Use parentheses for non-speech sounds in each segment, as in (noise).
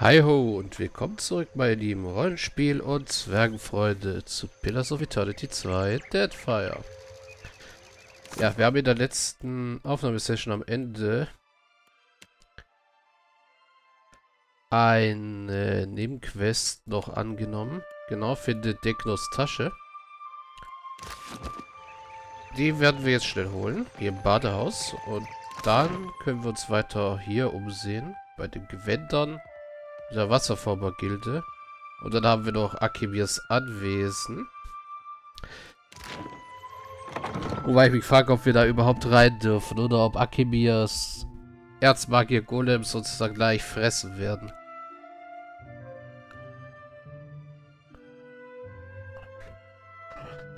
Hi ho und willkommen zurück, meine lieben Rollenspiel- und Zwergenfreunde zu Pillars of Eternity 2 Deadfire. Ja, wir haben in der letzten Aufnahmesession am Ende eine Nebenquest noch angenommen. Genau, finde Deknos Tasche. Die werden wir jetzt schnell holen, hier im Badehaus. Und dann können wir uns weiter hier umsehen, bei den Gewändern der Wasserformer-Gilde. Und dann haben wir noch Akemirs Anwesen. Wobei ich mich frage, ob wir da überhaupt rein dürfen oder ob Akemirs Erzmagier Golems dann gleich fressen werden.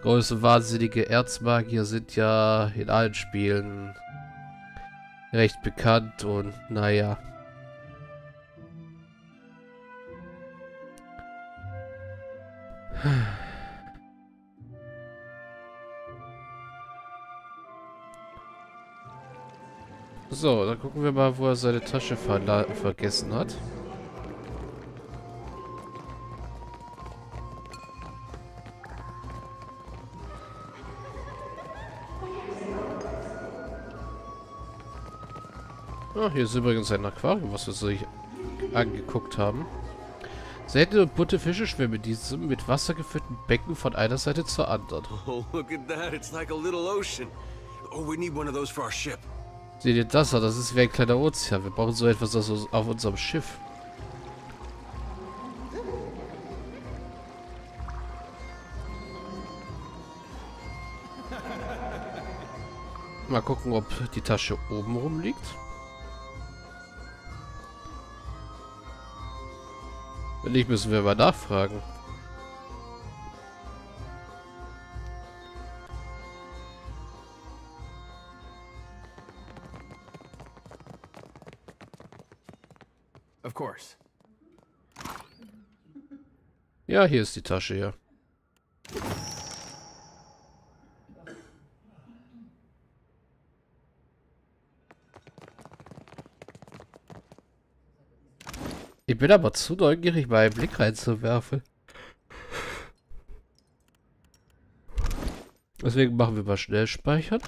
Große wahnsinnige Erzmagier sind ja in allen Spielen recht bekannt und naja. So, dann gucken wir mal, wo er seine Tasche vergessen hat. Ah, hier ist übrigens ein Aquarium, was wir sich angeguckt haben. Seltene und bunte Fische schwimmen in diesem mit Wasser gefüllten Becken von einer Seite zur anderen. (laughs) Oh, look at that. It's like a little ocean. Oh, we need one of those for our ship. Seht ihr das? Das ist wie ein kleiner Ozean. Wir brauchen so etwas auf unserem Schiff. Mal gucken, ob die Tasche oben rum liegt. Wenn nicht, müssen wir mal nachfragen. Of course. Ja, hier ist die Tasche, ja. Bin aber zu neugierig, mal einen Blick reinzuwerfen. Deswegen machen wir mal schnell speichern.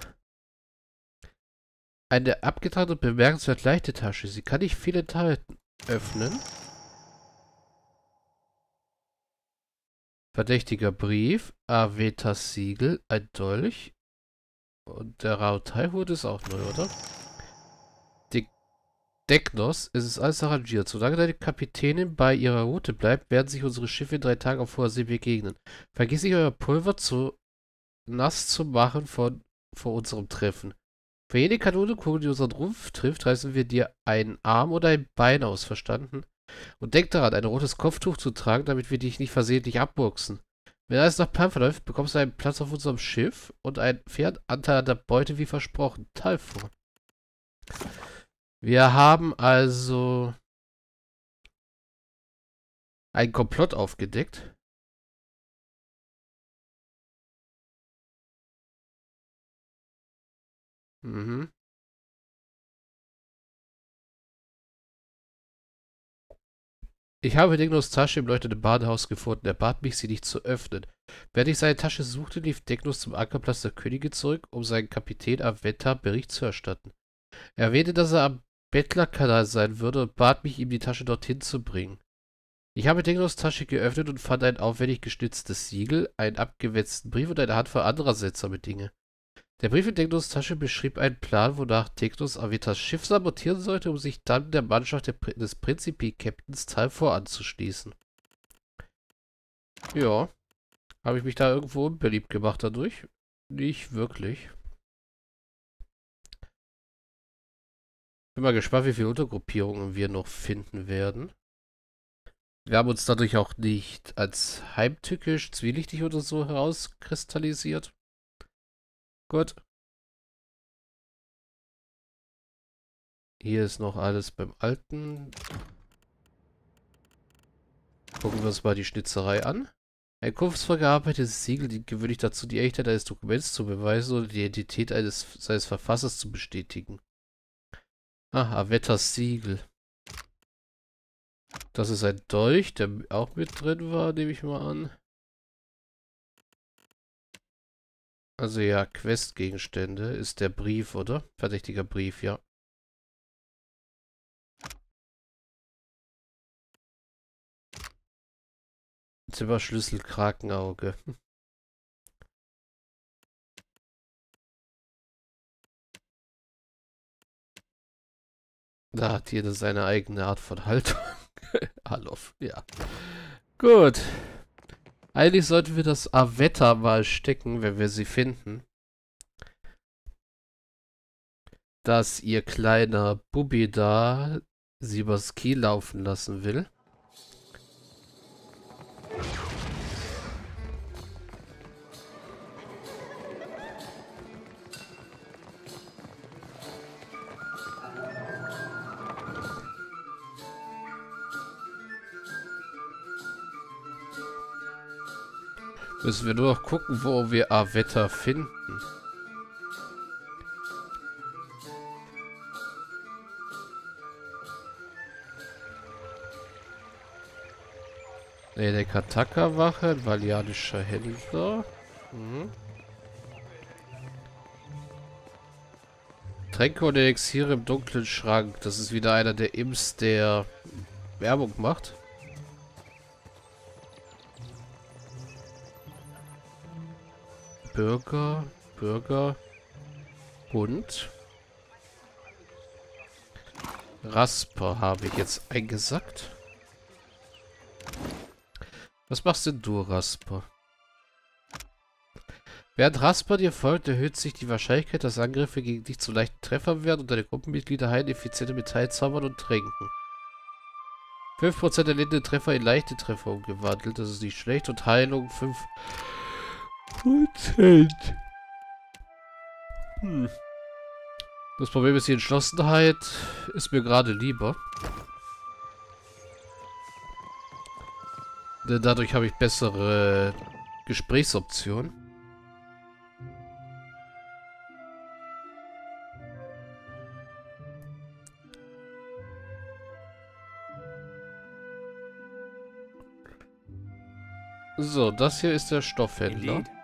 Eine abgetragene und bemerkenswert leichte Tasche. Sie kann nicht viel enthalten. Öffnen. Verdächtiger Brief. Avetas Siegel. Ein Dolch. Und der Rauteihut ist auch neu, oder? Deknos, es ist alles arrangiert. Solange deine Kapitänin bei ihrer Route bleibt, werden sich unsere Schiffe in drei Tagen auf hoher See begegnen. Vergiss nicht, euer Pulver zu nass zu machen von, vor unserem Treffen. Für jede Kanonenkugel, die unseren Rumpf trifft, reißen wir dir einen Arm oder ein Bein aus, verstanden? Und denk daran, ein rotes Kopftuch zu tragen, damit wir dich nicht versehentlich abburksen. Wenn alles nach Plan verläuft, bekommst du einen Platz auf unserem Schiff und einen fairen Anteil an der Beute wie versprochen. Talfor. Wir haben also ein Komplott aufgedeckt. Mhm. Ich habe Degnos Tasche im leuchtenden Badehaus gefunden. Er bat mich, sie nicht zu öffnen. Während ich seine Tasche suchte, lief Degnos zum Ankerplatz der Könige zurück, um seinen Kapitän Avetta Bericht zu erstatten. Er erwähnte, dass er am Bettlerkanal sein würde und bat mich, ihm die Tasche dorthin zu bringen. Ich habe Denglos Tasche geöffnet und fand ein aufwendig geschnitztes Siegel, einen abgewetzten Brief und eine Handvoll anderer seltsamer Dinge. Der Brief in Degnos Tasche beschrieb einen Plan, wonach Teknos Avetas Schiff sabotieren sollte, um sich dann der Mannschaft des Prinzipi-Captains Talfor anzuschließen. Ja. Habe ich mich da irgendwo unbeliebt gemacht dadurch? Nicht wirklich. Bin mal gespannt, wie viele Untergruppierungen wir noch finden werden. Wir haben uns dadurch auch nicht als heimtückisch, zwielichtig oder so herauskristallisiert. Gut. Hier ist noch alles beim Alten. Gucken wir uns mal die Schnitzerei an. Ein kunstvoll Siegel dient gewöhnlich dazu, die Echtheit eines Dokuments zu beweisen oder die Identität eines seines Verfassers zu bestätigen. Ah, Avettas Siegel. Das ist ein Dolch, der auch mit drin war, nehme ich mal an. Also ja, Questgegenstände ist der Brief, oder? Verdächtiger Brief, ja. Zimmerschlüssel Krakenauge. (laughs) Da hat jeder seine eigene Art von Haltung. (laughs) Hallo, ja. Gut. Eigentlich sollten wir das Avetta mal stecken, wenn wir sie finden. Dass ihr kleiner Bubi da sie übers Kiel laufen lassen will. Müssen wir nur noch gucken, wo wir Avetta finden. Ne, der Kataka-Wache, ein valianischer Händler. Mhm. Tränke und Elixiere im dunklen Schrank. Das ist wieder einer der Imps, der Werbung macht. Bürger, Bürger, Hund. Rasper habe ich jetzt eingesackt. Was machst denn du, Rasper? Während Rasper dir folgt, erhöht sich die Wahrscheinlichkeit, dass Angriffe gegen dich zu leichten Treffern werden und deine Gruppenmitglieder heilen effiziente Metallzaubern und trinken. 5% erlittene Treffer in leichte Treffer umgewandelt, das ist nicht schlecht. Und Heilung 5 Prozent. Hm. Das Problem ist, die Entschlossenheit ist mir gerade lieber. Denn dadurch habe ich bessere Gesprächsoptionen. So, das hier ist der Stoffhändler. Indeed.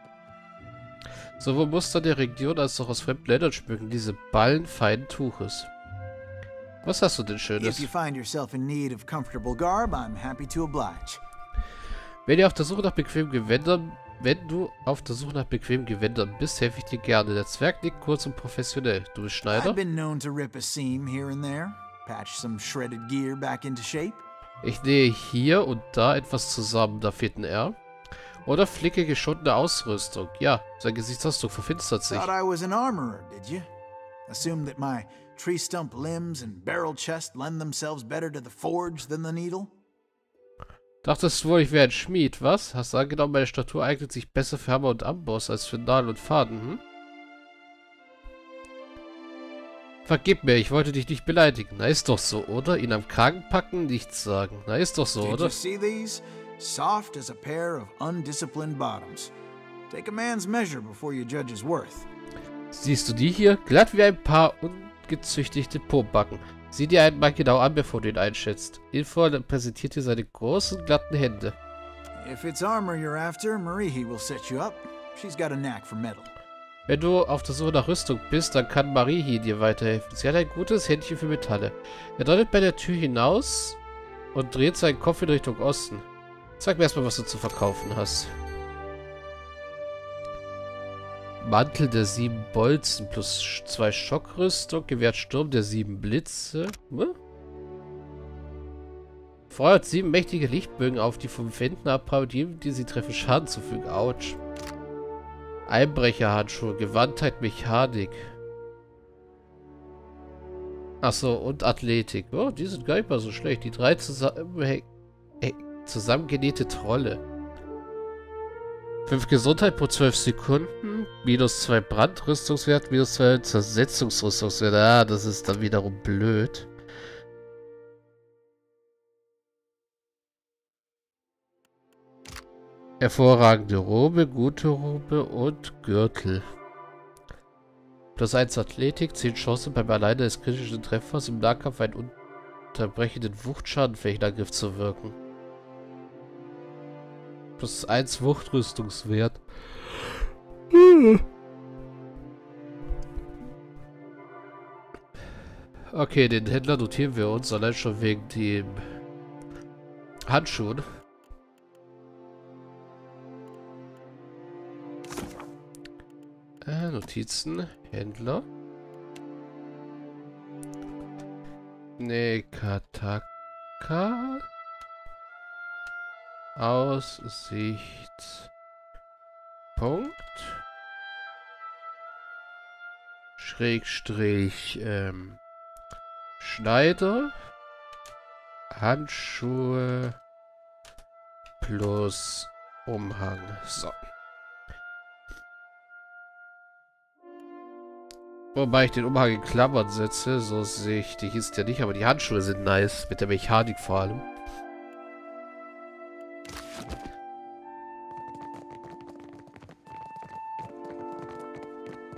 Sowohl Muster der Region als auch aus fremden Ländern schmücken diese Ballen feinen Tuches. Was hast du denn Schönes? Wenn ihr auf der Suche nach bequemen Gewändern, wenn du auf der Suche nach bequemen Gewändern bist, helfe ich dir gerne. Der Zwerg liegt kurz und professionell. Du bist Schneider? Ich nähe hier und da etwas zusammen. Da fehlt ein R. Oder flicke geschundene Ausrüstung. Ja, sein Gesichtsausdruck verfinstert sich. Thought I was an armorer, did you? Assume that my tree stump limbs and barrel chest lend themselves better to the forge than the needle? Dachtest du wohl, ich wäre ein Schmied, was? Hast du angenommen, meine Statur eignet sich besser für Hammer und Amboss als für Nadel und Faden, hm? Vergib mir, ich wollte dich nicht beleidigen. Na, ist doch so, oder? Ihn am Kragen packen, nichts sagen. Na, ist doch so, Did oder? You see these? Soft as a pair of undisciplined bottoms. Take a man's measure before you judge his worth. Siehst du die hier? Glatt wie ein paar ungezüchtigte Pobacken. Sieh dir einmal genau an, bevor du ihn einschätzt. Info präsentiert dir seine großen, glatten Hände. If it's armor you're after, Marihi will set you up. She's got a knack for metal. Wenn du auf der Suche nach Rüstung bist, dann kann Marihi dir weiterhelfen. Sie hat ein gutes Händchen für Metalle. Er deutet bei der Tür hinaus und dreht seinen Kopf in Richtung Osten. Sag mir erstmal, was du zu verkaufen hast. Mantel der sieben Bolzen plus zwei Schockrüstung, gewährt Sturm der sieben Blitze. Hm? Feuert sieben mächtige Lichtbögen auf, die vom Wänden abprallen jedem, die sie treffen, Schaden zufügen. Autsch. Einbrecherhandschuhe, Gewandtheit, Mechanik. Achso, und Athletik. Oh, die sind gar nicht mal so schlecht. Die drei zusammenhängen Zusammengenähte Trolle. 5 Gesundheit pro 12 Sekunden. Minus 2 Brandrüstungswert, minus 2 Zersetzungsrüstungswert. Ah, das ist dann wiederum blöd. Hervorragende Robe, gute Robe und Gürtel. Plus 1 Athletik, 10 Chancen beim Alleine des kritischen Treffers im Nahkampf ein unterbrechenden Wuchtschadenflächenangriff zu wirken. Plus 1 Wuchtrüstungswert. Okay, den Händler notieren wir uns, allein schon wegen dem Handschuhen. Äh, Notizen, Händler. Nekataka. Aussicht. Punkt. Schrägstrich, ähm, Schneider. Handschuhe plus Umhang. So. Wobei ich den Umhang in Klammern setze, so sichtig ist der nicht, aber die Handschuhe sind nice, mit der Mechanik vor allem.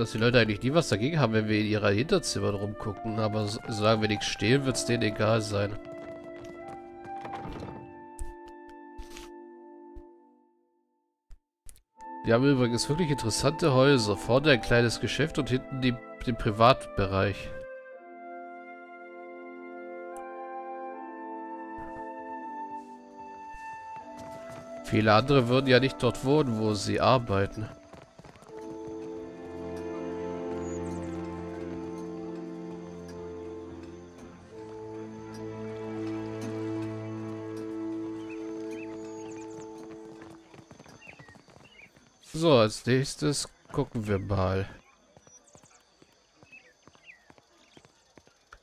Dass die Leute eigentlich nie was dagegen haben, wenn wir in ihrer Hinterzimmern rumgucken, aber solange wir nichts stehlen, wird es denen egal sein. Die haben übrigens wirklich interessante Häuser. Vorne ein kleines Geschäft und hinten die, den Privatbereich. Viele andere würden ja nicht dort wohnen, wo sie arbeiten. So, als nächstes gucken wir mal.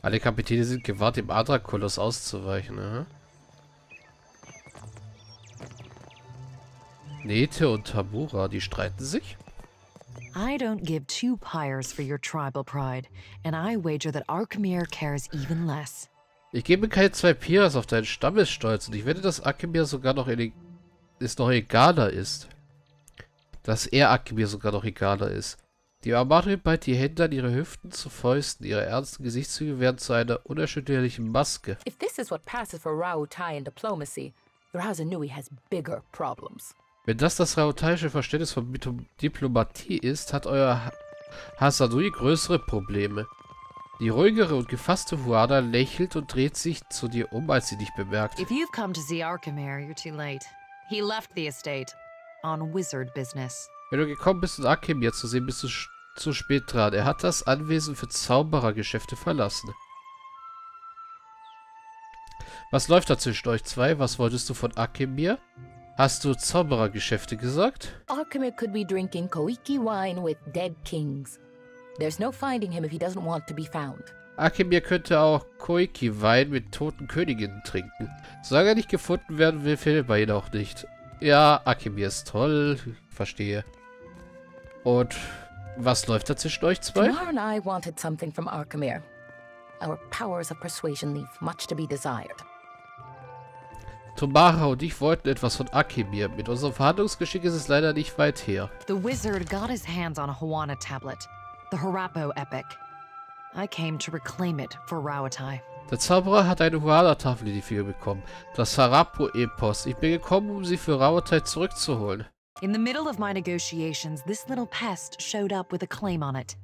Alle Kapitäne sind gewarnt, dem Adra-Koloss auszuweichen, ne? Nete und Tabura, die streiten sich? I don't give two pyres for your tribal pride, and I wager that Arkemir cares even less. Ich gebe keine zwei Piras auf deinen Stammesstolz und ich wette, dass Arkemir sogar noch, ist noch egaler ist dass er Akimir sogar noch egaler ist. Die Armada bald die Hände an ihre Hüften zu Fäusten, ihre ernsten Gesichtszüge werden zu einer unerschütterlichen Maske. If this is what passes for Rautai in diplomacy, Rasanui has bigger problems. Wenn das das Rautaische Verständnis von Diplomatie ist, hat euer Hasanui größere Probleme. Die ruhigere und gefasste Huada lächelt und dreht sich zu dir um, als sie dich bemerkt. If you've come to see Arkemir, you're too late. He left the estate on wizard business. Wenn du gekommen bist, um Akemir zu sehen, bist du zu spät dran. Er hat das Anwesen für Zauberergeschäfte verlassen. Was läuft da zwischen euch zwei? Was wolltest du von Akemir? Hast du Zauberergeschäfte gesagt? Arkemir could be drinking Koiki wine with dead kings. There's no finding him if he doesn't want to be found. Akemir könnte auch Koiki-Wein mit toten Königinnen trinken. Solange er nicht gefunden werden will, findet man ihn auch nicht. Ja, Akimir ist toll. Verstehe. Und was läuft da zwischen euch zwei? Tamar and I wanted something from Arkemir. Our powers of persuasion leave much to be desired. Tomara und ich wollten etwas von Akimir. Mit unserem Verhandlungsgeschick ist es leider nicht weit her. The wizard got his hands on a Hawana tablet, the Harapo epic. I came to reclaim it for Rawatai. Der Zauberer hat eine Huada-Tafel in die Finger bekommen. Das Harapo-Epos. Ich bin gekommen, um sie für Rauertei zurückzuholen. In the middle of my negotiations, this little pest showed up with a claim on it.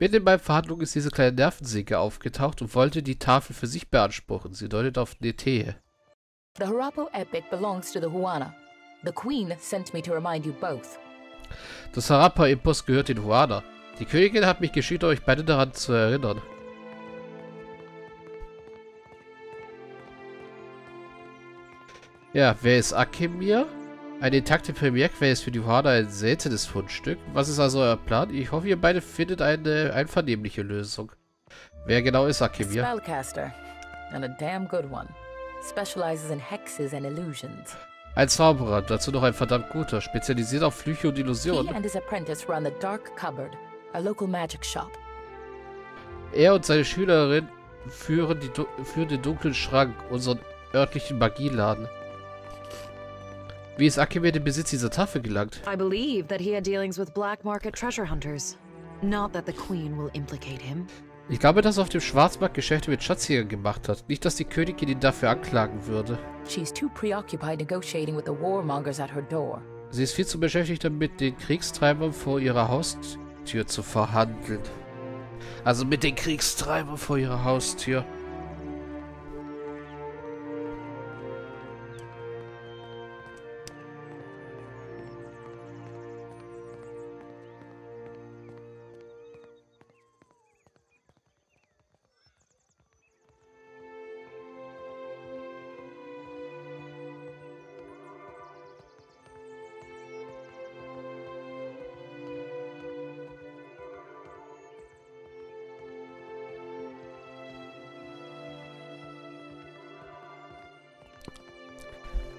Mitten in meinen Verhandlungen ist diese kleine Nervensäge aufgetaucht und wollte die Tafel für sich beanspruchen. Sie deutet auf Netee. The Harapo epic belongs to the Huana. The Queen sent me to remind you both. Das Harappa-Epos gehört den Huana. Die Königin hat mich geschickt, euch beide daran zu erinnern. Ja, wer ist Akemir? Eine intakte Premierquelle ist für die Horde ein seltenes Fundstück. Was ist also euer Plan? Ich hoffe, ihr beide findet eine einvernehmliche Lösung. Wer genau ist Akemir? Spellcaster. And a damn good one. Specializes in hexes and illusions. Ein Zauberer, dazu noch ein verdammt guter, spezialisiert auf Flüche und Illusionen. He and his apprentice run the Dark Cupboard, a local magic shop. Er und seine Schülerin führen, die, führen den dunklen Schrank, unseren örtlichen Magieladen. Wie ist Akime den Besitz dieser Tafel gelangt? I believe that he had dealings with black market treasure hunters. Not that the queen will implicate him. Ich glaube, dass er auf dem Schwarzmarkt Geschäfte mit Schatzjägern gemacht hat. Nicht, dass die Königin ihn dafür anklagen würde. She's too preoccupied negotiating with the warmongers at her door. Sie ist viel zu beschäftigt damit, den Kriegstreibern vor ihrer Haustür zu verhandeln. Also mit den Kriegstreibern vor ihrer Haustür.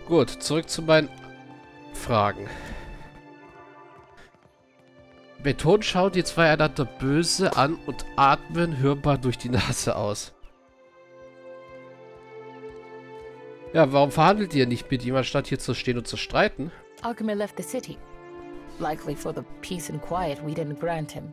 Gut, zurück zu meinen Fragen. Beton schaut die zwei einander böse an und atmen hörbar durch die Nase aus. Ja, warum verhandelt ihr nicht mit ihm, anstatt hier zu stehen und zu streiten? Alchemir left the city. Likely for the peace and quiet we didn't grant him.